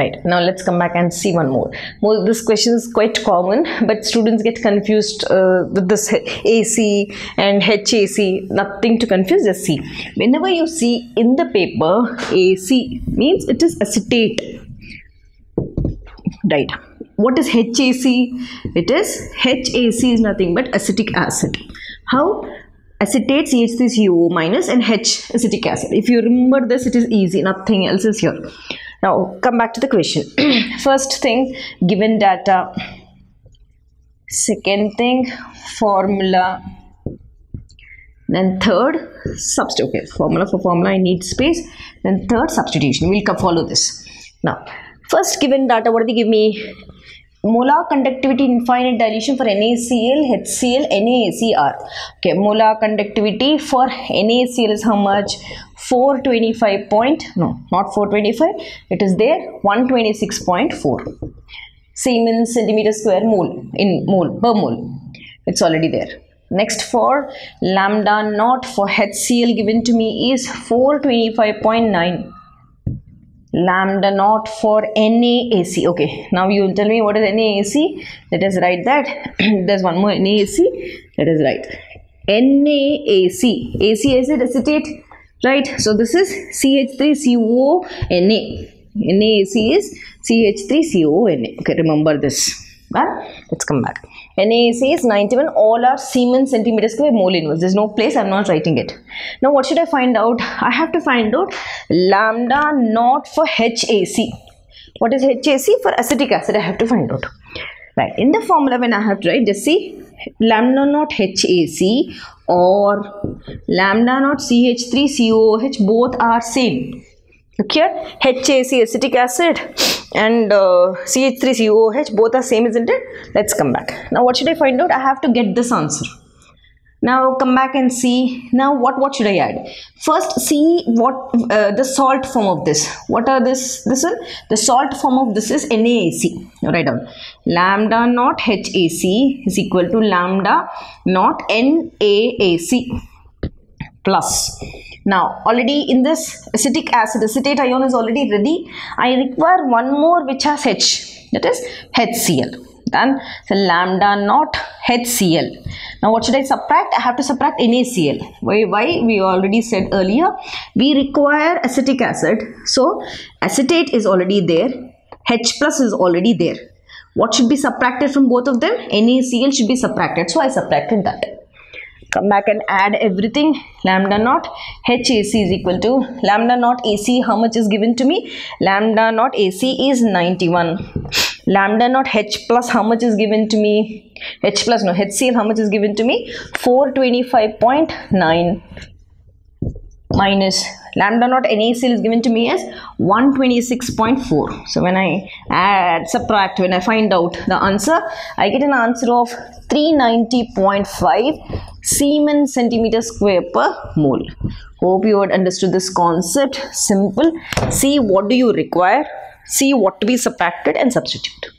right. Now let's come back and see one more. More this question is quite common but students get confused uh, with this ac and hac nothing to confuse just see whenever you see in the paper ac means it is acetate. Right. What is hac it is hac is nothing but acetic acid. How? Acetate CH3COO minus and H acetic acid. If you remember this, it is easy. Nothing else is here. Now, come back to the question. First thing, given data. Uh, second thing, formula. Then third, substitute. Okay, formula for formula, I need space. Then third, substitution. We'll follow this. Now, first given data, what do they give me? Molar conductivity infinite dilution for NaCl, HCl, NaAcR. Okay, molar conductivity for NaCl is how much? 425 point, no, not 425, it is there 126.4 Siemens centimeter square mole in mole per mole. It's already there. Next for lambda naught for HCl given to me is 425.9 lambda naught for NaAc. Okay, now you will tell me what is NaAc. Let us write that. There's one more NaAc. Let us write NaAc. AC acid acetate, right? So this is CH3CONA. NaAc is CH3CONA. Okay, remember this. Well, let's come back. NaAc is 91. All are Siemens centimeter square mole inverse. There's no place. I'm not writing it. Now, what should I find out? I have to find out lambda naught for HAC. What is HAC? For acetic acid, I have to find out. Right. In the formula, when I have to write, just see lambda naught HAC or lambda naught CH3COOH both are same. Here, HAC acetic acid and uh, CH3COOH both are same isn't it? Let's come back. Now what should I find out? I have to get this answer. Now come back and see. Now what what should I add? First see what uh, the salt form of this. What are this? This one? The salt form of this is NaAc. Write down. Lambda naught HAC is equal to lambda naught NaAc plus now already in this acetic acid, acetate ion is already ready. I require one more which has H that is HCl. Done. So lambda naught HCl. Now what should I subtract? I have to subtract NaCl. Why? Why? We already said earlier. We require acetic acid. So acetate is already there. H plus is already there. What should be subtracted from both of them? NaCl should be subtracted. So I subtracted that come back and add everything. Lambda naught HAC is equal to lambda naught AC how much is given to me? Lambda naught AC is 91 lambda naught H plus how much is given to me? H plus no HCl how much is given to me? 425.9 minus lambda naught NaCl is given to me as 126.4 so when I add subtract when I find out the answer I get an answer of 390.5 Siemens centimeter square per mole. Hope you had understood this concept. Simple. See what do you require. See what to be subtracted and substitute